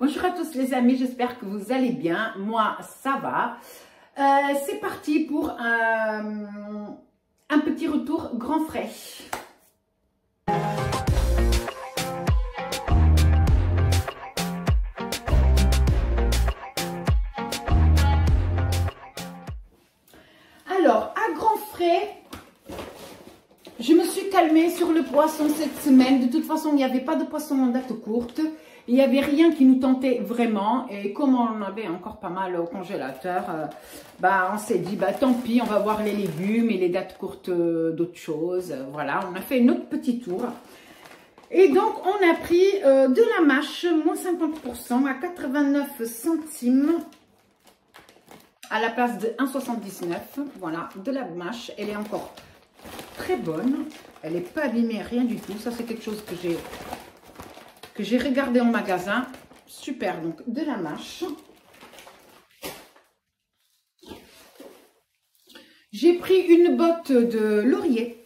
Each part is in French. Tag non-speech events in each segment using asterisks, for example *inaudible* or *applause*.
Bonjour à tous les amis, j'espère que vous allez bien. Moi, ça va. Euh, c'est parti pour un, un petit retour grand frais. Alors, à grand frais, je me suis calmée sur le poisson cette semaine. De toute façon, il n'y avait pas de poisson en date courte. Il n'y avait rien qui nous tentait vraiment. Et comme on avait encore pas mal au congélateur, euh, bah, on s'est dit, bah, tant pis, on va voir les légumes et les dates courtes euh, d'autres choses. Voilà, on a fait notre petit tour. Et donc, on a pris euh, de la mâche, moins 50% à 89 centimes à la place de 1,79. Voilà, de la mâche. Elle est encore très bonne. Elle n'est pas abîmée, rien du tout. Ça, c'est quelque chose que j'ai que j'ai regardé en magasin. Super, donc de la mâche. J'ai pris une botte de laurier.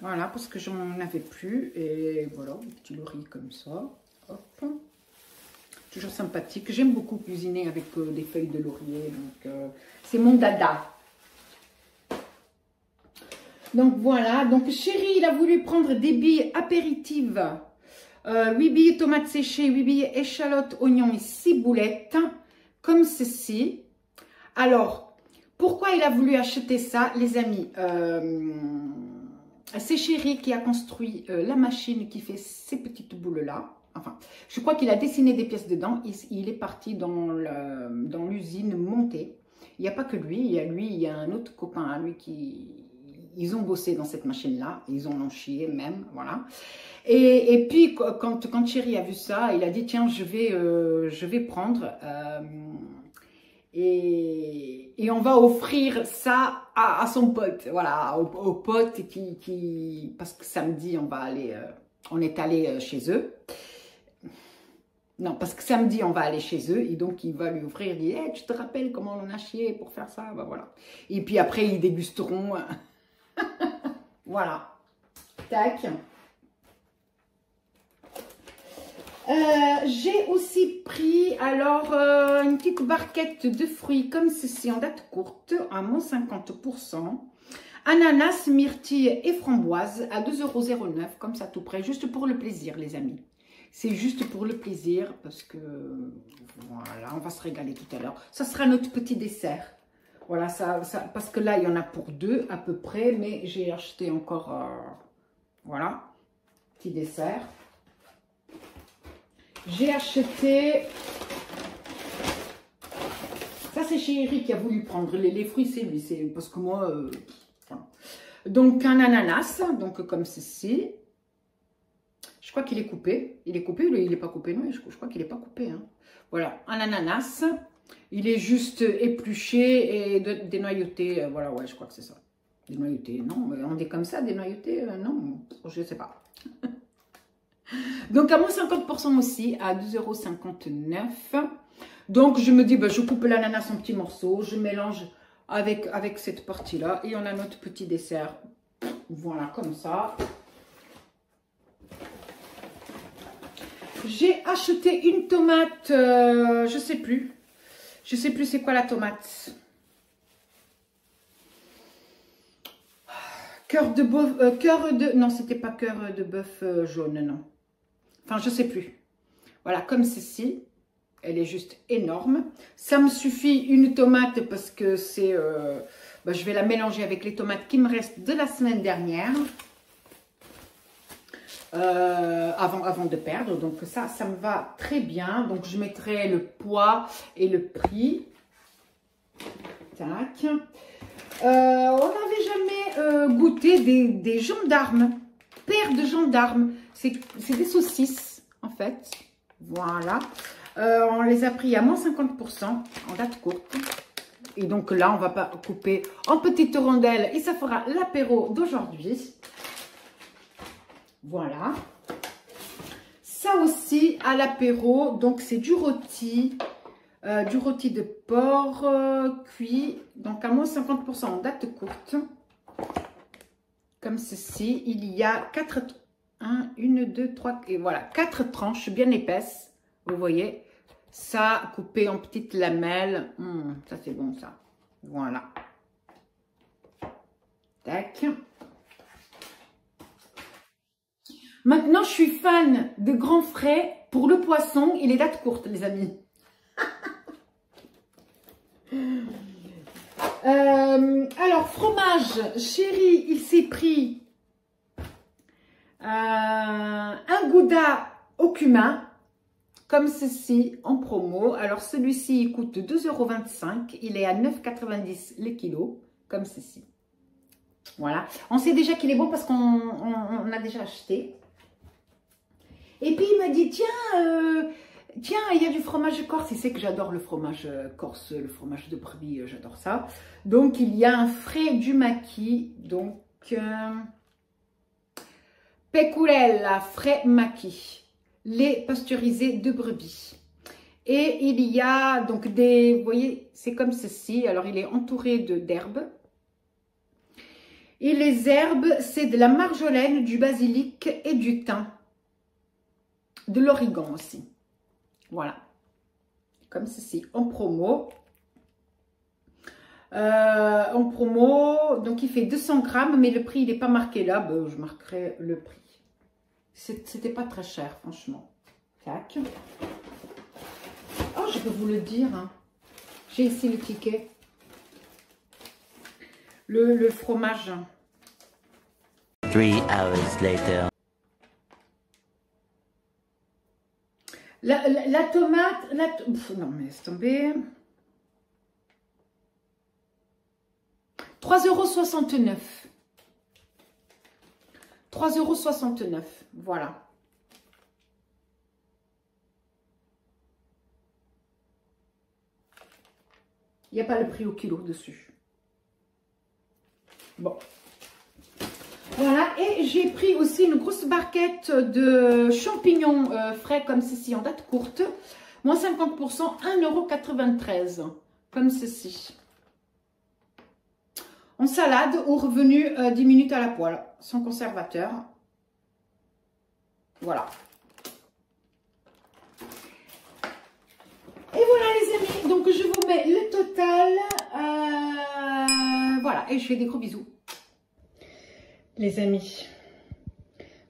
Voilà, parce que j'en avais plus. Et voilà, un petit laurier comme ça. Hop. Toujours sympathique. J'aime beaucoup cuisiner avec euh, des feuilles de laurier. Donc, euh, c'est mon dada. Donc voilà, donc chéri, il a voulu prendre des billes apéritives. Euh, 8 billes tomates séchées, 8 billes échalotes, oignons et ciboulettes, comme ceci. Alors, pourquoi il a voulu acheter ça, les amis euh, C'est chéri qui a construit euh, la machine qui fait ces petites boules-là. Enfin, je crois qu'il a dessiné des pièces dedans. Il, il est parti dans l'usine montée. Il n'y a pas que lui, il y a lui, il y a un autre copain à lui qui, ils ont bossé dans cette machine-là, ils en ont chié même, voilà. Et, et, puis, quand, quand Thierry a vu ça, il a dit, tiens, je vais, euh, je vais prendre euh, et, et, on va offrir ça à, à son pote, voilà, au, pote qui, qui, parce que samedi, on va aller, euh, on est allé chez eux. Non, parce que samedi, on va aller chez eux et donc il va lui offrir, il dit, tu te rappelles comment on a chié pour faire ça ben, voilà. Et puis après, ils dégusteront voilà. Tac. Euh, j'ai aussi pris alors euh, une petite barquette de fruits comme ceci en date courte à moins 50%. Ananas, myrtille et framboise à 2,09€ comme ça tout près, juste pour le plaisir les amis. C'est juste pour le plaisir parce que voilà, on va se régaler tout à l'heure. Ça sera notre petit dessert. Voilà, ça, parce que là, il y en a pour deux à peu près, mais j'ai acheté encore, euh, voilà, petit dessert. J'ai acheté, ça c'est chez Eric qui a voulu prendre les, fruits, c'est lui, c'est parce que moi, euh. Donc un ananas, donc comme ceci. Je crois qu'il est coupé. Il est coupé ou il n'est pas coupé? Non, je, je crois qu'il n'est pas coupé. Hein. Voilà, un ananas. Il est juste épluché et dénoyauté. Euh, voilà, ouais, je crois que c'est ça. Dénoyauté, non, on est comme ça, dénoyauté, euh, non, je ne sais pas. *laughs* Donc, à moins 50% aussi, à 2,59€. Donc, je me dis, bah, je coupe l'ananas en petits morceaux, je mélange avec, avec cette partie-là. Et on a notre petit dessert. Voilà, comme ça. J'ai acheté une tomate, euh, je sais plus. Je sais plus c'est quoi la tomate. Cœur de bœuf, euh, cœur de, non c'était pas cœur de bœuf euh, jaune, non. Enfin je sais plus. Voilà comme ceci. Elle est juste énorme. Ça me suffit une tomate parce que c'est, euh, bah, je vais la mélanger avec les tomates qui me restent de la semaine dernière. Euh, avant, avant de perdre. Donc ça, ça me va très bien. Donc je mettrai le poids et le prix. Tac. Euh, on n'avait jamais euh, goûté des, gendarmes. Paire de gendarmes. C'est des saucisses, en fait. Voilà. On les a pris à moins 50% en date courte. Et donc là, on va pas couper en petites rondelles. Et ça fera l'apéro d'aujourd'hui. Voilà. Ça aussi, à l'apéro, donc c'est du rôti, euh, du rôti de porc euh, cuit, donc à moins 50% en date courte. Comme ceci, il y a 4, 1, 1, 2, 3, et voilà, 4 tranches bien épaisses, vous voyez. Ça, coupé en petites lamelles. Hum, ça, c'est bon, ça. Voilà. Tac. Maintenant, je suis fan de grands frais pour le poisson et les dates courtes, les amis. *laughs* Euh, alors, fromage, chéri, il s'est pris euh, un gouda au cumin, comme ceci, en promo. Alors, celui-ci, il coûte 2,25 euros. Il est à 9,90 les kilos, comme ceci. Voilà. On sait déjà qu'il est bon parce qu'on a déjà acheté. Et puis, il m'a dit, tiens... Euh, Tiens, il y a du fromage corse. Il sait que j'adore le fromage euh, corse, le fromage de brebis, euh, j'adore ça. Donc, il y a un frais du maquis. Donc, euh, peculella frais maquis. Lait pasteurisé de brebis. Et il y a donc des, vous voyez, c'est comme ceci. Alors, il est entouré d'herbes. Et les herbes, c'est de la marjolaine, du basilic et du thym. De l'origan aussi. Voilà. Comme ceci, en promo. Euh, en promo, donc il fait 200 grammes, mais le prix, il n'est pas marqué là. Ben, je marquerai le prix. C'était pas très cher, franchement. Tac. Oh, je peux vous le dire. Hein. J'ai ici le ticket. Le, le fromage. Three hours later. La, tomate, la, non mais c'est tombé. 3,69 euros. 3,69 euros. Voilà. Il n'y a pas le prix au kilo dessus. Bon. Voilà, et j'ai pris aussi une grosse barquette de champignons euh, frais comme ceci en date courte. Moins 50%, 1,93€. Comme ceci. En salade ou revenu 10 euh, minutes à la poêle, sans conservateur. Voilà. Et voilà les amis, donc je vous mets le total. Euh, voilà, et je fais des gros bisous. Les amis,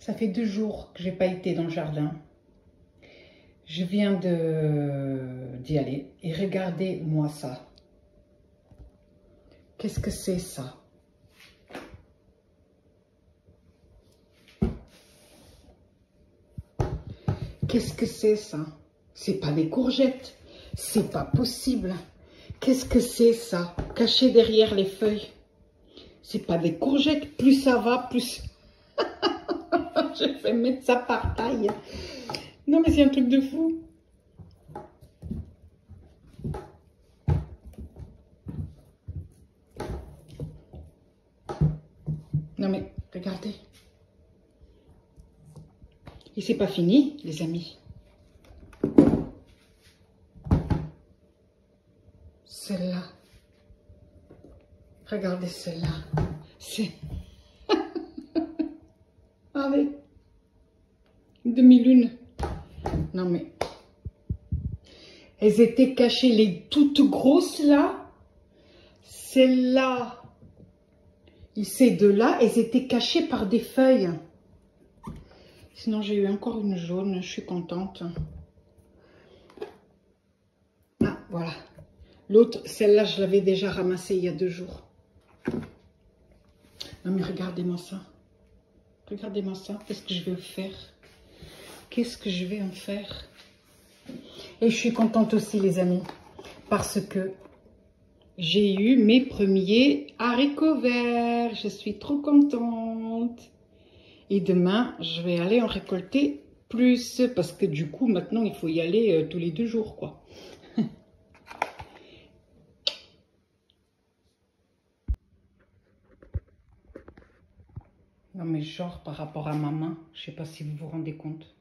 ça fait deux jours que j'ai pas été dans le jardin. Je viens d'y aller et regardez-moi ça. Qu'est-ce que c'est ça? Qu'est-ce que c'est ça? C'est pas des courgettes. C'est pas possible. Qu'est-ce que c'est ça? Caché derrière les feuilles. C'est pas des courgettes. Plus ça va, plus... *laughs* Je vais mettre ça par taille. Non, mais c'est un truc de fou. Non, mais regardez. Et c'est pas fini, les amis. Celle-là. Regardez celle-là. C'est... *laughs* Avec une demi-lune. Non mais... Elles étaient cachées, les toutes grosses là. Celles-là. Et ces deux-là, elles étaient cachées par des feuilles. Sinon, j'ai eu encore une jaune. Je suis contente. Ah, voilà. L'autre, celle-là, je l'avais déjà ramassée il y a deux jours. Non mais regardez-moi ça. Regardez-moi ça. Qu'est-ce que je vais faire? Qu'est-ce que je vais en faire? Et je suis contente aussi les amis. Parce que j'ai eu mes premiers haricots verts. Je suis trop contente. Et demain, je vais aller en récolter plus. Parce que du coup, maintenant, il faut y aller euh, tous les deux jours, quoi. Non mais genre par rapport à ma main, je sais pas si vous vous rendez compte.